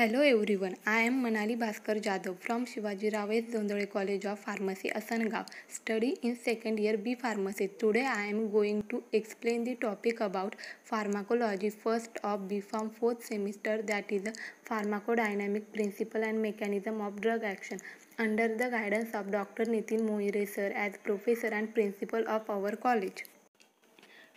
Hello everyone, I am Manali Bhaskar Jadhav from Shivaji Rao Jondhale College of Pharmacy, Asangaon, study in second year B Pharmacy. Today I am going to explain the topic about pharmacology first of B Pharm fourth semester that is the pharmacodynamic principle and mechanism of drug action under the guidance of Dr. Nitin Mohire sir as professor and principal of our college.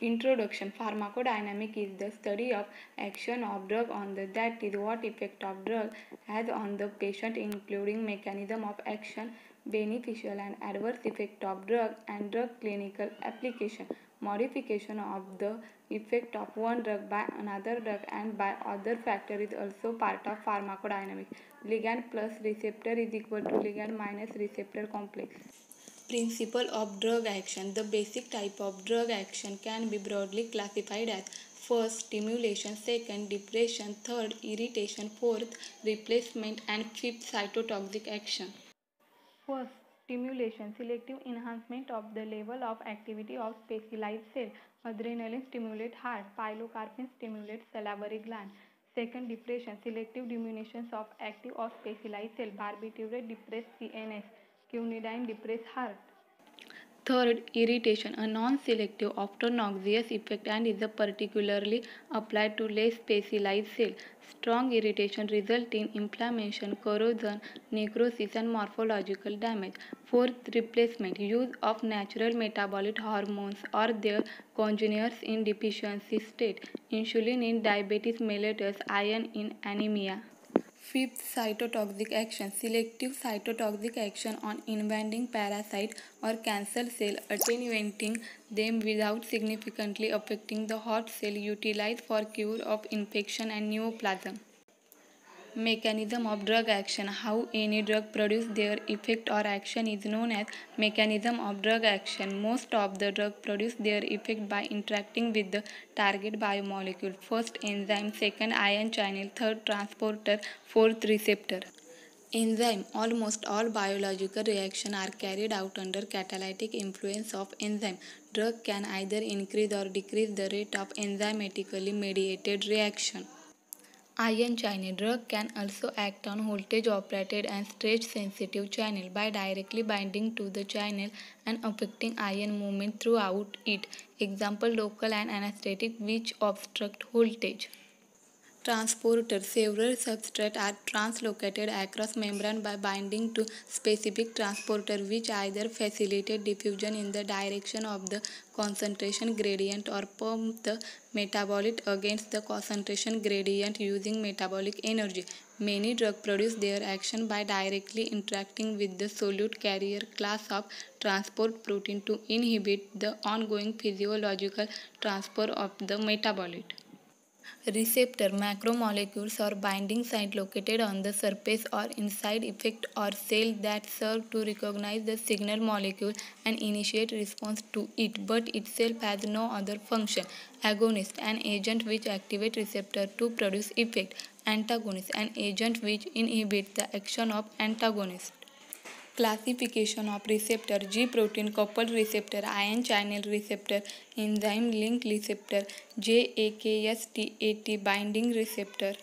Introduction Pharmacodynamic is the study of action of drug on the that is what effect of drug has on the patient including mechanism of action, beneficial and adverse effect of drug and drug clinical application, modification of the effect of one drug by another drug and by other factor is also part of pharmacodynamics. Ligand plus receptor is equal to ligand minus receptor complex. Principle of drug action The basic type of drug action can be broadly classified as first stimulation, second depression, third irritation, fourth replacement, and fifth cytotoxic action. First stimulation selective enhancement of the level of activity of specialized cell. Adrenaline stimulate heart, pilocarpine stimulate salivary gland. Second depression selective diminution of active or specialized cell. Barbiturate depress CNS. Quinidine depress heart. Third, irritation, a non-selective, often noxious effect and is particularly applied to less specialized cells. Strong irritation results in inflammation, corrosion, necrosis and morphological damage. Fourth, replacement, use of natural metabolic hormones or their congeners in deficiency state. Insulin in diabetes mellitus, iron in anemia. Fifth, cytotoxic action. Selective cytotoxic action on invading parasite or cancer cell, attenuating them without significantly affecting the host cell utilized for cure of infection and neoplasm. Mechanism of drug action How any drug produce their effect or action is known as mechanism of drug action. Most of the drug produce their effect by interacting with the target biomolecule. First enzyme, second ion channel, third transporter, fourth receptor. Enzyme Almost all biological reactions are carried out under catalytic influence of enzyme. Drug can either increase or decrease the rate of enzymatically mediated reaction. Ion channel drug can also act on voltage operated and stretch-sensitive channel by directly binding to the channel and affecting ion movement throughout it. Example local and anesthetic which obstruct voltage. Transporter Several substrates are translocated across membrane by binding to specific transporter which either facilitate diffusion in the direction of the concentration gradient or pump the metabolite against the concentration gradient using metabolic energy. Many drugs produce their action by directly interacting with the solute carrier class of transport protein to inhibit the ongoing physiological transfer of the metabolite. Receptor macromolecules or binding site located on the surface or inside effect or cell that serve to recognize the signal molecule and initiate response to it but itself has no other function. Agonist an agent which activate receptor to produce effect. Antagonist an agent which inhibit the action of antagonist. Classification of receptor G protein coupled receptor ion channel receptor enzyme link receptor JAKSTAT binding receptor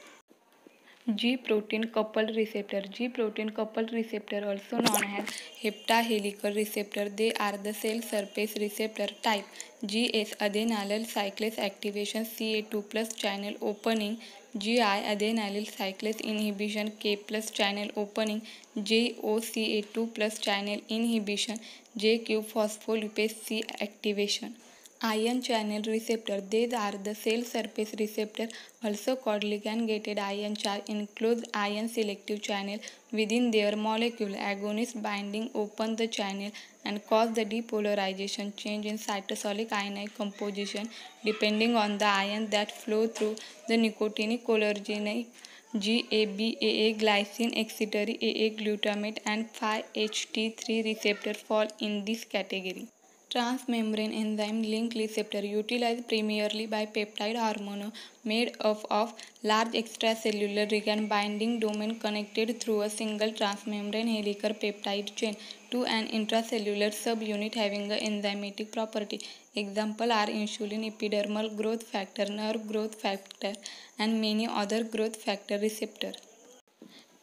G protein coupled receptor G protein coupled receptor also known है hepta helical receptor they are the cell surface receptor type G S अधे adenylyl cyclase activation C A two plus channel opening G I adenylyl cyclase inhibition K plus channel opening J O C A two plus channel inhibition J Q phospholipase C activation Ion channel receptor These are the cell surface receptor also called ligand gated ion channel includes ion selective channel within their molecule. Agonist binding open the channel and cause the depolarization change in cytosolic ionic composition depending on the ion that flow through the nicotinic cholinergic GABAA glycine etc. AA glutamate and 5-HT3 receptor fall in this category. Transmembrane enzyme link receptor utilized primarily by peptide hormone made up of large extracellular ligand binding domain connected through a single transmembrane helical peptide chain to an intracellular subunit having a enzymatic property. Example are insulin, epidermal growth factor, nerve growth factor and many other growth factor receptor.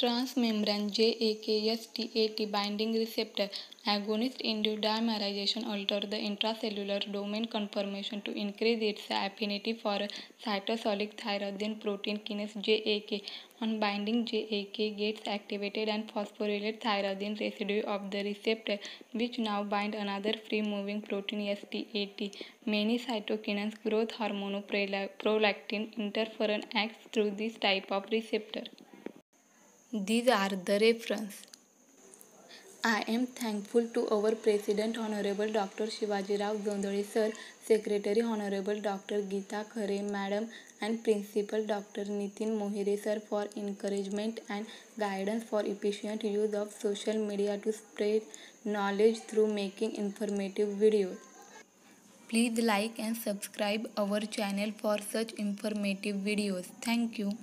Transmembrane JAK-STAT binding receptor agonist-induced dimerization alters the intracellular domain conformation to increase its affinity for cytosolic tyrosine protein kinase JAK. On binding, JAK gets activated and phosphorylates tyrosine residue of the receptor, which now bind another free-moving protein STAT. Many cytokines, growth hormone, prolactin, interferon acts through this type of receptor. These are the reference. I am thankful to our President Honorable Dr. Shivaji Rao Jondhale Sir, Secretary Honorable Dr. Geeta Khare Madam and Principal Dr. Nitin Mohire Sir for encouragement and guidance for efficient use of social media to spread knowledge through making informative videos. Please like and subscribe our channel for such informative videos. Thank you.